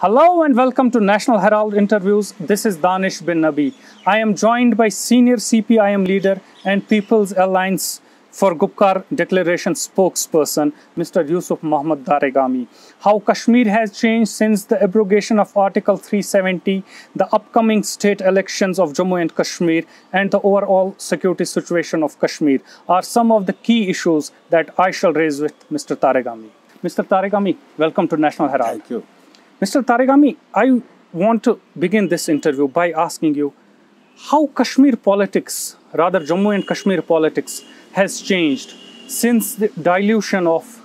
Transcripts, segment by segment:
Hello and welcome to National Herald Interviews. This is Daanish bin Nabi. I am joined by senior CPIM leader and People's Alliance for Gupkar Declaration spokesperson, Mr. Yusuf Mohammad Tarigami. How Kashmir has changed since the abrogation of Article 370, the upcoming state elections of Jammu and Kashmir, and the overall security situation of Kashmir are some of the key issues that I shall raise with Mr. Tarigami. Mr. Tarigami, welcome to National Herald. Thank you. Mr. Tarigami, I want to begin this interview by asking you how Kashmir politics, rather Jammu and Kashmir politics, has changed since the dilution of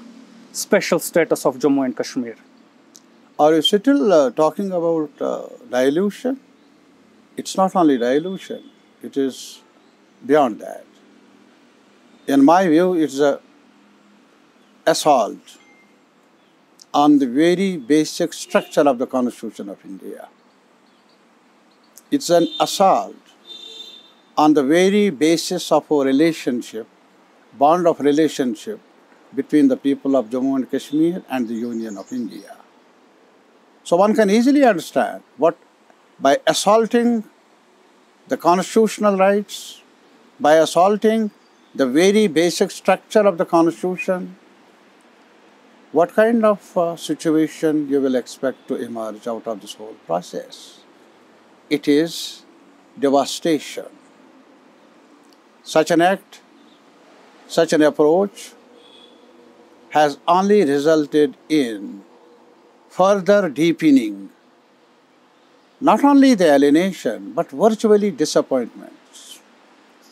special status of Jammu and Kashmir. Are you still uh, talking about uh, dilution? It's not only dilution, it is beyond that. In my view, it's a assault on the very basic structure of the Constitution of India. It's an assault on the very basis of our relationship, bond of relationship between the people of Jammu and Kashmir and the Union of India. So one can easily understand what by assaulting the constitutional rights, by assaulting the very basic structure of the Constitution, what kind of uh, situation you will expect to emerge out of this whole process? It is devastation. Such an act, such an approach has only resulted in further deepening not only the alienation but virtually disappointment.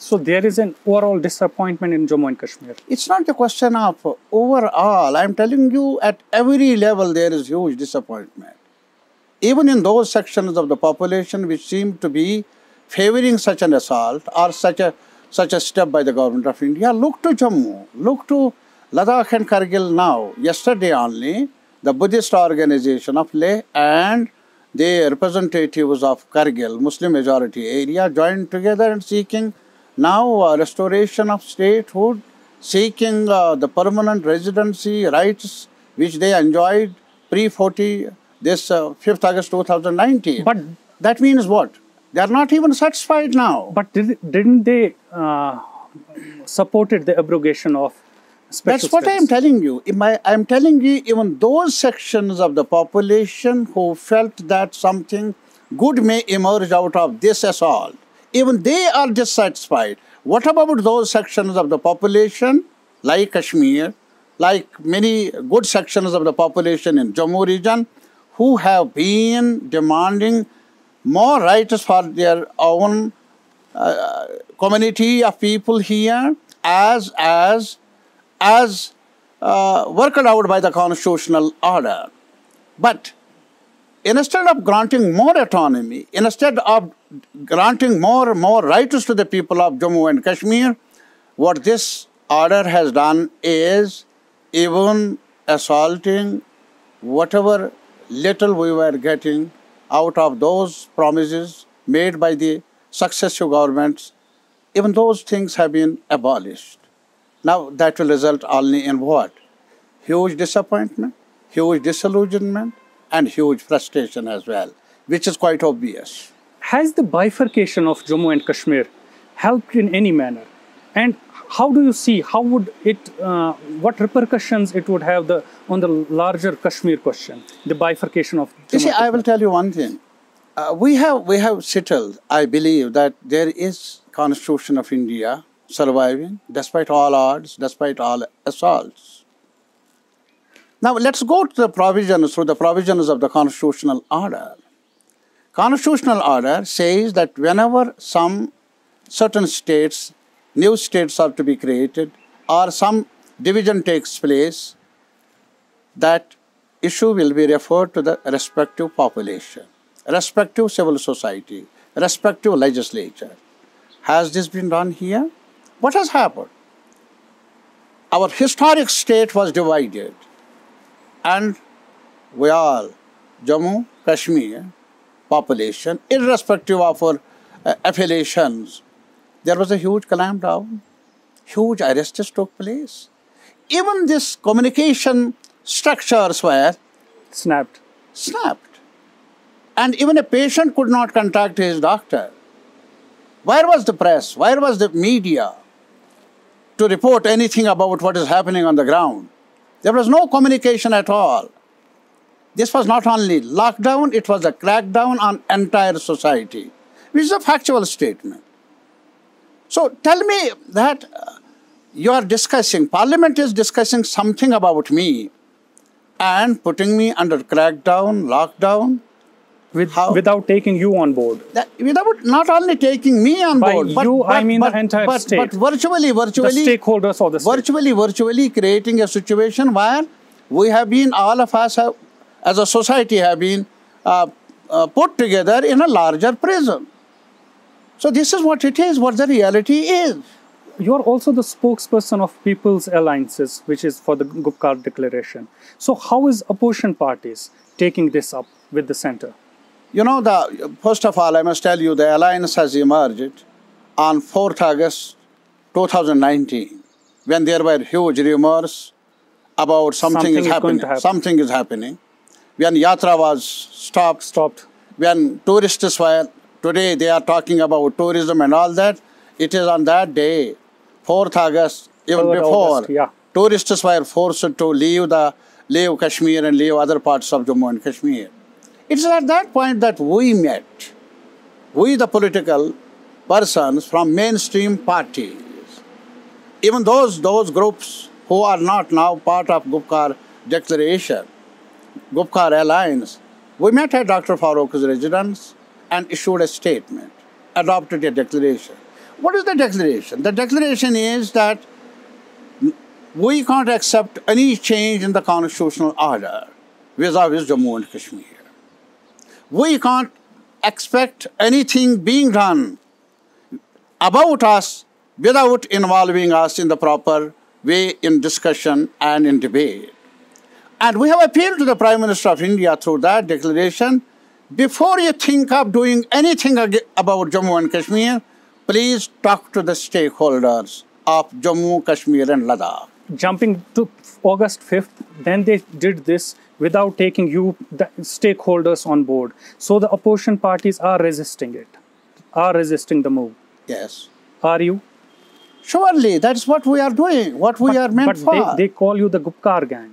So there is an overall disappointment in Jammu and Kashmir. It's not a question of overall. I'm telling you, at every level, there is huge disappointment. Even in those sections of the population which seem to be favoring such an assault or such a such a step by the government of India, look to Jammu, look to Ladakh and Kargil now. Yesterday only, the Buddhist organization of Leh and the representatives of Kargil, Muslim majority area, joined together and seeking now uh, restoration of statehood, seeking uh, the permanent residency rights which they enjoyed pre-40, this uh, 5th August 2019. But that means what? They are not even satisfied now. but did, didn't they uh, supported the abrogation of special That's what I am telling you. I am telling you, even those sections of the population who felt that something good may emerge out of this assault, even they are dissatisfied. What about those sections of the population, like Kashmir, like many good sections of the population in Jammu region, who have been demanding more rights for their own uh, community of people here as as as uh, worked out by the constitutional order. But instead of granting more autonomy, instead of granting more and more rights to the people of Jammu and Kashmir, what this order has done is even assaulting whatever little we were getting out of those promises made by the successive governments, even those things have been abolished. Now that will result only in what? Huge disappointment, huge disillusionment, and huge frustration as well, which is quite obvious. Has the bifurcation of Jammu and Kashmir helped in any manner? And how do you see how would it uh, what repercussions it would have the on the larger Kashmir question, the bifurcation of You see, I will tell you one thing. Uh, we have we have settled, I believe, that there is Constitution of India surviving despite all odds, despite all assaults. Now let's go to the provisions through the provisions of the constitutional order. Constitutional order says that whenever some certain states, new states are to be created, or some division takes place, that issue will be referred to the respective population, respective civil society, respective legislature. Has this been done here? What has happened? Our historic state was divided, and we all, Jammu, Kashmir, population, irrespective of our uh, affiliations, there was a huge clampdown, huge arrests took place. Even this communication structures were snapped. snapped. And even a patient could not contact his doctor. Where was the press? Where was the media to report anything about what is happening on the ground? There was no communication at all. This was not only lockdown, it was a crackdown on entire society, which is a factual statement. So tell me that uh, you are discussing, Parliament is discussing something about me and putting me under crackdown, lockdown, With, How? without taking you on board. that without not only taking me on By board, but, you, I but- mean the entire but, state. But virtually, The stakeholders of the state. virtually, virtually creating a situation where we have been, all of us have, as a society, have been uh, uh, put together in a larger prison. So this is what it is, what the reality is. You are also the spokesperson of People's Alliances, which is for the Gupkar Declaration. So how is opposition parties taking this up with the center? You know, the first of all, I must tell you, the alliance has emerged on 4th August 2019, when there were huge rumors about something, Something is, happening. Something is happening. When Yatra was stopped, Stopped. when tourists were today they are talking about tourism and all that. It is on that day, 4th August, even 3rd before, August, yeah. tourists were forced to leave the leave Kashmir and leave other parts of Jammu and Kashmir. It's at that point that we met, we the political persons from mainstream parties, even those those groups who are not now part of Gupkar declaration, Gupkar alliance, we met at Dr. Farooq's residence and issued a statement, adopted a declaration. What is the declaration? The declaration is that we can't accept any change in the constitutional order vis-a-vis Jammu and Kashmir. We can't expect anything being done about us without involving us in the proper way in discussion and in debate. And we have appealed to the Prime Minister of India through that declaration before you think of doing anything about Jammu and Kashmir, please talk to the stakeholders of Jammu, Kashmir, and Ladakh. Jumping to August 5th, then they did this without taking you, the stakeholders, on board. So the opposition parties are resisting it, are resisting the move. Yes. Are you? Surely, that's what we are doing, what we are meant but for. they, they call you the Gupkar gang.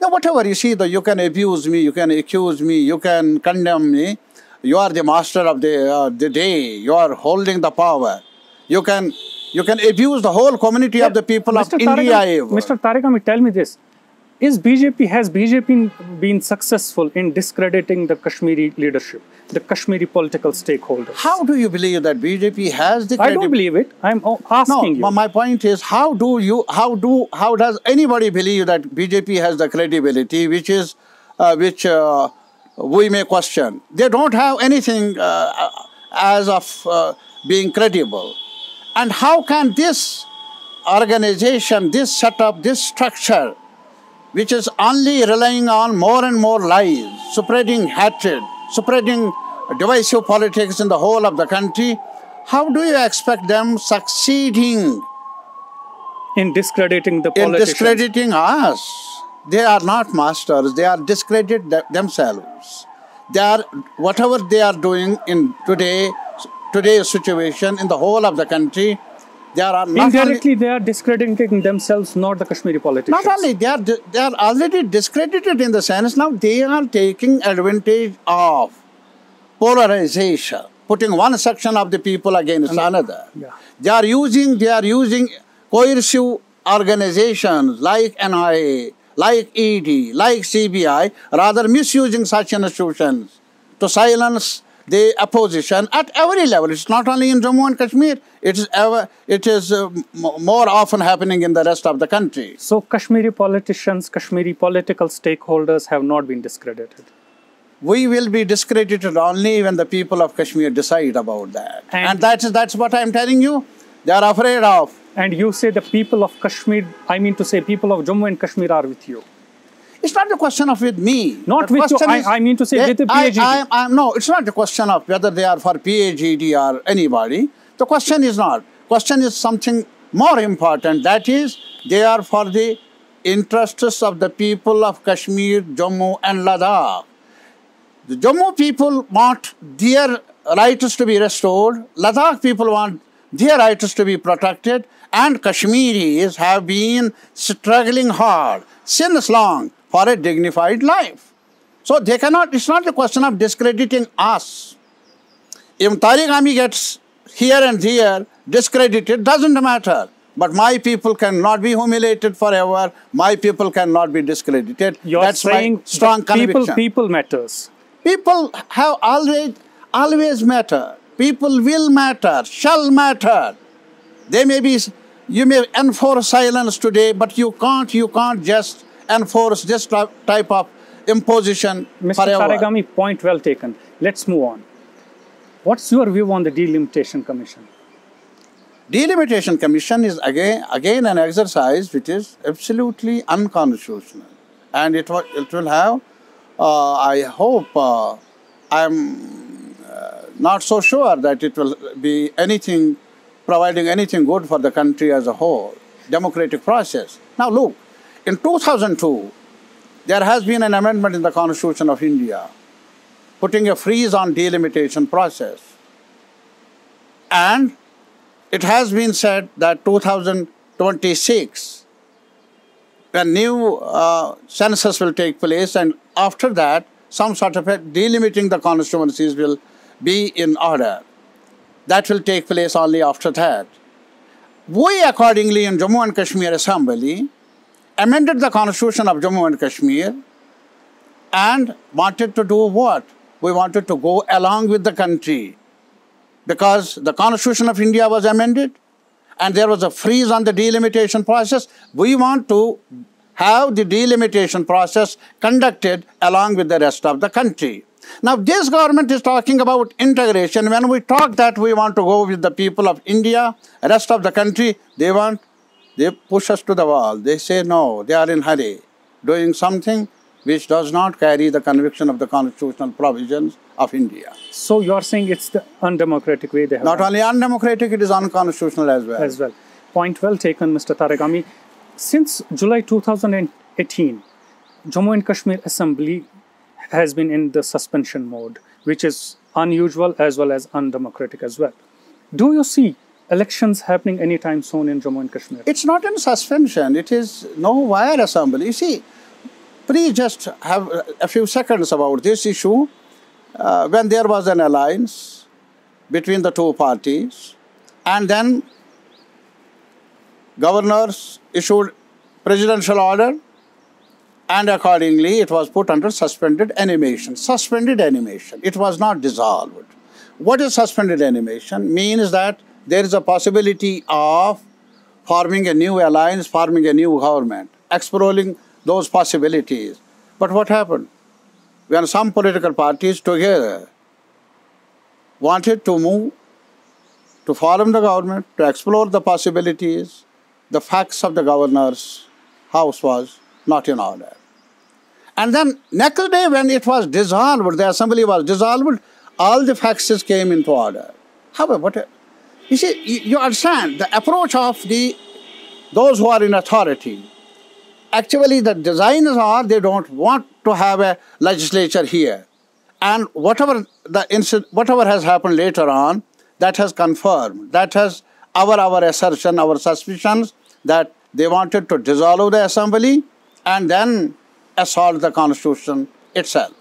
Now, whatever you see, though, you can abuse me, you can accuse me, you can condemn me. You are the master of the, uh, the day. You are holding the power. You can, you can abuse the whole community of the people of Mr. India. Tariq, even. Mr. Tariq, tell me this. Is BJP, has BJP been successful in discrediting the Kashmiri leadership, the Kashmiri political stakeholders? How do you believe that BJP has the credibility? I don't believe it. I'm o- No, asking you. my- my point is, how do you, how do, how does anybody believe that BJP has the credibility, which is, uh, which uh, we may question? They don't have anything uh, as of uh, being credible. And how can this organization, this setup, this structure, which is only relying on more and more lies, spreading hatred, spreading divisive politics in the whole of the country, how do you expect them succeeding in discrediting the politicians? in discrediting us? They are not masters, they are discredit th- themselves. They are whatever they are doing in today today's situation in the whole of the country, they are only- Indirectly, they are discrediting themselves, not the Kashmiri politicians. Not only they are they are already discredited in the sense now they are taking advantage of polarization, putting one section of the people against another. yeah. They are using they are using coercive organizations like NIA, like ED, like CBI, rather misusing such institutions to silence the opposition at every level. It's not only in Jammu and Kashmir. It is ever, it is uh, m- more often happening in the rest of the country. So, Kashmiri politicians, Kashmiri political stakeholders have not been discredited. We will be discredited only when the people of Kashmir decide about that. And- And, that's, that's what I'm telling you. They are afraid of. And you say the people of Kashmir, I mean to say, people of Jammu and Kashmir are with you. It's not a question of with me. Not The with you. I- I mean to say they- with the PAGD. I, I, no, it's not a question of whether they are for PAGD or anybody. The question is not. Question is something more important. That is, they are for the interests of the people of Kashmir, Jammu, and Ladakh. The Jammu people want their rights to be restored. Ladakh people want their rights to be protected. And Kashmiris have been struggling hard since long for a dignified life. So they cannot, it's not a question of discrediting us. If Tarigami gets here and there discredited, doesn't matter. But my people cannot be humiliated forever. My people cannot be discredited. You're That's saying my strong people, conviction. people matters. People have always, always matter. People will matter, shall matter. They may be, you may enforce silence today, but you can't, you can't just enforce this type of imposition Mr. forever. Tarigami, point well taken. Let's move on. What's your view on the Delimitation Commission? Delimitation Commission is again, again an exercise which is absolutely unconstitutional. And it, it will have, uh, I hope, uh, I'm uh, not so sure that it will be anything, providing anything good for the country as a whole, democratic process. Now look, in 2002, there has been an amendment in the Constitution of India putting a freeze on delimitation process. And it has been said that 2026, a new uh, census will take place, and after that, some sort of a delimiting the constituencies will be in order. That will take place only after that. We accordingly in Jammu and Kashmir Assembly amended the constitution of Jammu and Kashmir and wanted to do what? We wanted to go along with the country because the Constitution of India was amended and there was a freeze on the delimitation process. We want to have the delimitation process conducted along with the rest of the country. Now, this government is talking about integration. When we talk that we want to go with the people of India, rest of the country, they want, they push us to the wall. They say no, they are in hurry, doing something which does not carry the conviction of the constitutional provisions of India. So you're saying it's the undemocratic way they have Not done only undemocratic, it is unconstitutional as well. as well. Point well taken, Mr. Tarigami. Since July 2018, Jammu and Kashmir Assembly has been in the suspension mode, which is unusual as well as undemocratic as well. Do you see elections happening anytime soon in Jammu and Kashmir? It's not in suspension, it is no wire assembly. You see, please just have a few seconds about this issue. Uh, when there was an alliance between the two parties, and then governors issued presidential order, and accordingly it was put under suspended animation. Suspended animation. It was not dissolved. What is suspended animation? Means that there is a possibility of forming a new alliance, forming a new government, exploring those possibilities. But what happened? When some political parties together wanted to move to form the government, to explore the possibilities, the facts of the governor's house was not in order. And then next day when it was dissolved, the assembly was dissolved, all the facts came into order. However, what you see, you understand the approach of the those who are in authority. Actually, the designers are they don't want to have a legislature here, and whatever the incident, whatever has happened later on, that has confirmed, that has our our assertion, our suspicions that they wanted to dissolve the assembly and then assault the constitution itself.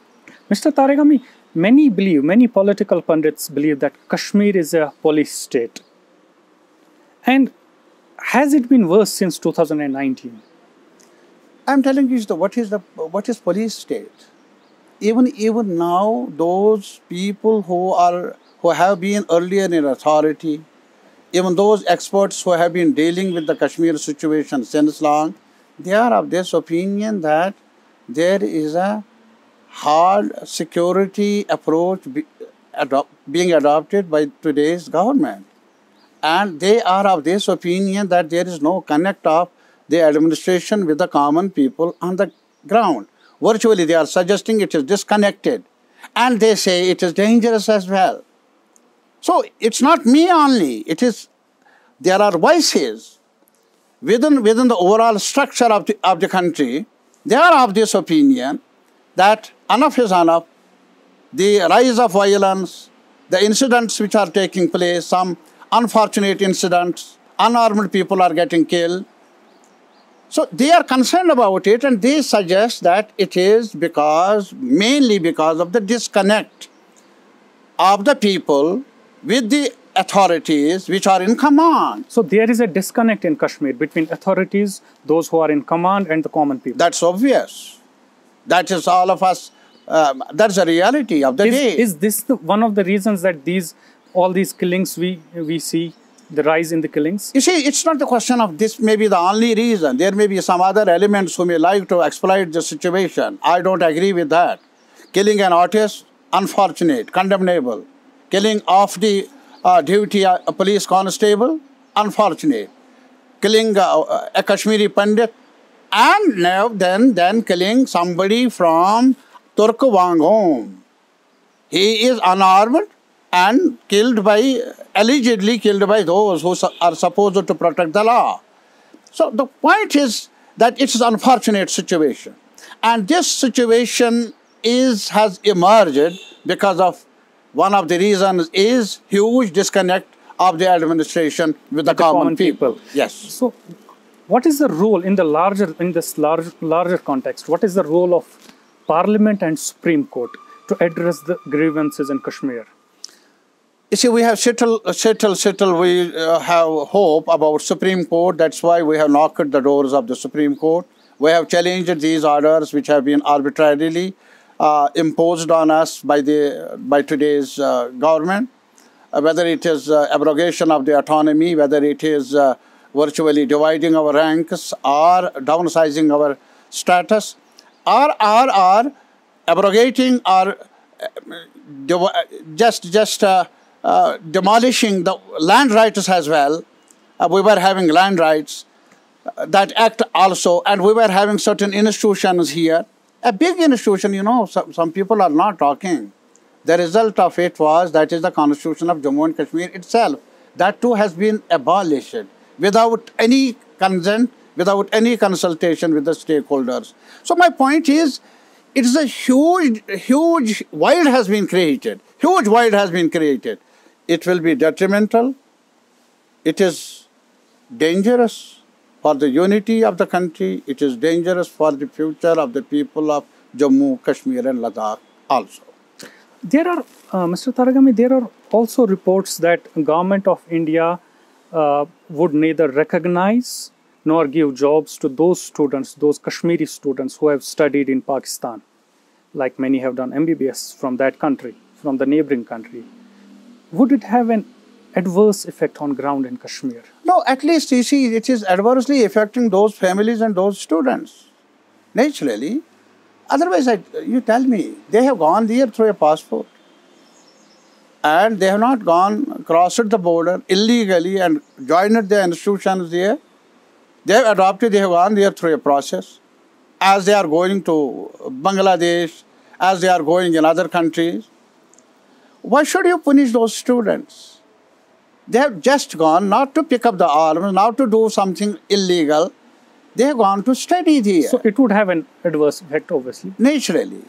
Mr. Tarigami, many believe, many political pundits believe that Kashmir is a police state. And has it been worse since 2019? I'm telling you, what is the what is police state? Even even now, those people who are who have been earlier in authority, even those experts who have been dealing with the Kashmir situation since long, they are of this opinion that there is a hard security approach be, being adopted by today's government. And they are of this opinion that there is no connect of the administration with the common people on the ground. Virtually, they are suggesting it is disconnected. And they say it is dangerous as well. So it's not me only, it is there are voices within, within the overall structure of the, of the country, they are of this opinion that enough is enough. the rise of violence, the incidents which are taking place, some unfortunate incidents, unarmed people are getting killed. So they are concerned about it and they suggest that it is because, mainly because of the disconnect of the people with the authorities which are in command. So there is a disconnect in Kashmir between authorities, those who are in command, and the common people. That's obvious. That is all of us. Um, that's the reality of the is, day. is this the, one of the reasons that these all these killings we we see the rise in the killings? You see, it's not the question of this may be the only reason. There may be some other elements who may like to exploit the situation. I don't agree with that. Killing an artist, unfortunate, condemnable. Killing off the uh, duty uh, a police constable, unfortunate. Killing uh, a Kashmiri Pandit, and now then, then killing somebody from Turkwangam. He is unarmed and killed by, allegedly killed by those who are supposed to protect the law. So the point is that it's an unfortunate situation. And this situation is has emerged because of one of the reasons is huge disconnect of the administration with the, the common, common people. people. Yes. So, what is the role in the larger in this large, larger context? What is the role of Parliament and Supreme Court to address the grievances in Kashmir? You see, we have settled, settled, settled. We uh, have hope about Supreme Court. That's why we have knocked the doors of the Supreme Court. We have challenged these orders, which have been arbitrarily uh, imposed on us by the by today's uh, government, uh, whether it is uh, abrogation of the autonomy, whether it is uh, virtually dividing our ranks or downsizing our status, or or or abrogating or uh, uh, just just uh, demolishing the land rights as well. we were having land rights that act also, and we were having certain institutions here a big institution, you know, some, some people are not talking. The result of it was that is the constitution of Jammu and Kashmir itself. That too has been abolished without any consent, without any consultation with the stakeholders. So my point is, it is a huge, huge void has been created. Huge void has been created. It will be detrimental. It is dangerous for the unity of the country, it is dangerous for the future of the people of Jammu, Kashmir and Ladakh also. There are, uh, Mr. Tarigami, there are also reports that government of India uh, would neither recognize nor give jobs to those students, those Kashmiri students who have studied in Pakistan, like many have done MBBS from that country, from the neighboring country. Would it have an adverse effect on ground in Kashmir? No, at least you see, it is adversely affecting those families and those students, naturally. Otherwise, I, you tell me, they have gone there through a passport. And they have not gone, crossed the border illegally and joined the institutions there. They have adopted, they have gone there through a process. As they are going to Bangladesh, as they are going in other countries. Why should you punish those students? They have just gone not to pick up the arms, not to do something illegal. They have gone to study there. So it would have an adverse effect, obviously. Naturally.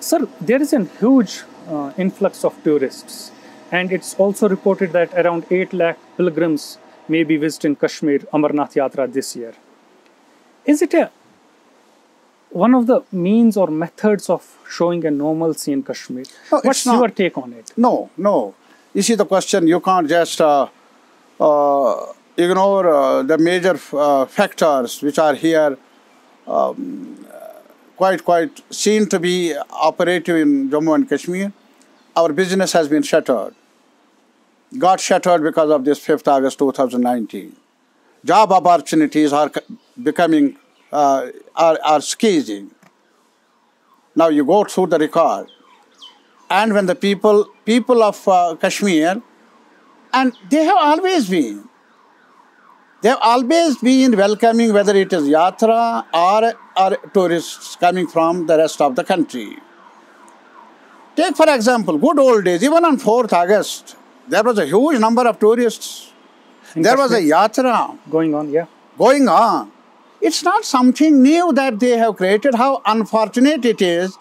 Sir, there is a huge uh, influx of tourists, and it's also reported that around 8 lakh pilgrims may be visiting Kashmir Amarnath Yatra this year. Is it a one of the means or methods of showing a normalcy in Kashmir? No, What's your take on it? No, no. You see the question, you can't just uh, uh, ignore uh, the major uh, factors which are here um, quite, quite seen to be operative in Jammu and Kashmir. Our business has been shattered. Got shattered because of this 5th August 2019. Job opportunities are becoming, uh, are, are squeezing. Now you go through the record and when the people people of uh, Kashmir, and they have always been, they have always been welcoming whether it is yatra or, or tourists coming from the rest of the country. Take for example, good old days, even on 4th August, there was a huge number of tourists. In there was a yatra. Going on, yeah. Going on. It's not something new that they have created. How unfortunate it is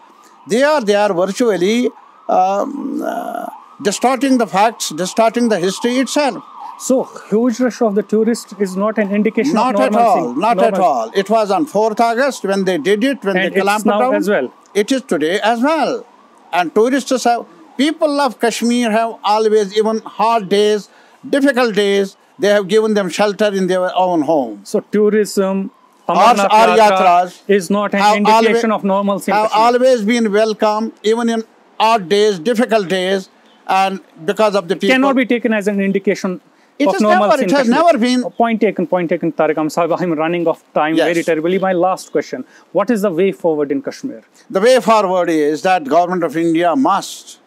They are they are virtually um, uh, distorting the facts, distorting the history itself. So huge rush of the tourists is not an indication Not of at all. Not at all. It was on 4th August when they did it, when And they it's clamped now down. as well. It is today as well. And tourists have, people of Kashmir have always, even hard days, difficult days, they have given them shelter in their own homes. So tourism, Our- Amarnath Yatra yatras is not an indication alwa- of normalcy. Have always been welcome, even in odd days, difficult days, and because of the people. Cannot be taken as an indication It has never- it has never been- Point taken, point taken, Tariq. I'm sorry, I'm running off time Yes. very terribly. My last question: What is the way forward in Kashmir? The way forward is that government of India must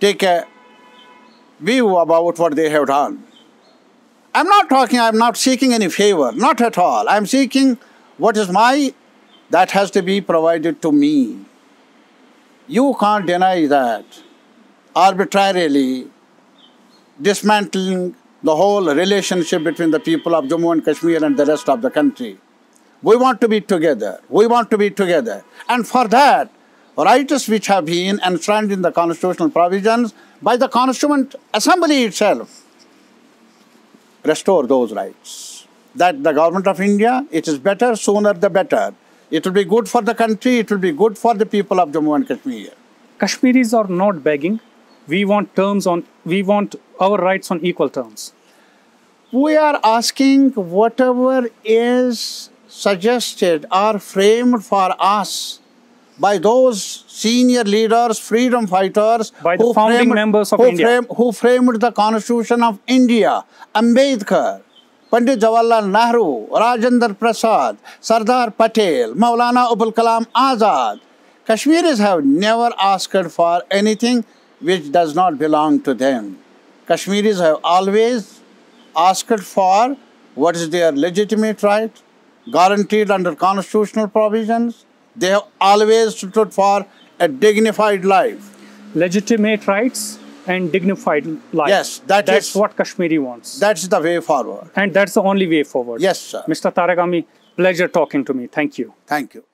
take a view about what they have done. I'm not talking, I'm not seeking any favor, not at all. I'm seeking what is my, that has to be provided to me. You can't deny that arbitrarily dismantling the whole relationship between the people of Jammu and Kashmir and the rest of the country. We want to be together. We want to be together. And for that, rights which have been enshrined in the constitutional provisions by the Constituent Assembly itself, restore those rights. That the government of India, it is better, sooner the better. It will be good for the country, it will be good for the people of Jammu and Kashmir. Kashmiris are not begging. We want terms on. We want our rights on equal terms. we are asking whatever is suggested or framed for us by those senior leaders, freedom fighters, By the founding members of who India. Framed, who framed the Constitution of India, Ambedkar, Pandit Jawaharlal Nehru, Rajendra Prasad, Sardar Patel, Maulana Abul Kalam Azad. Kashmiris have never asked for anything which does not belong to them. Kashmiris have always asked for what is their legitimate right, guaranteed under constitutional provisions. They have always stood for a dignified life. Legitimate rights and dignified life. Yes, that that's is- what Kashmiri wants, That's the way forward. and that's the only way forward. Yes, sir. Mr. Tarigami, pleasure talking to me. Thank you. Thank you.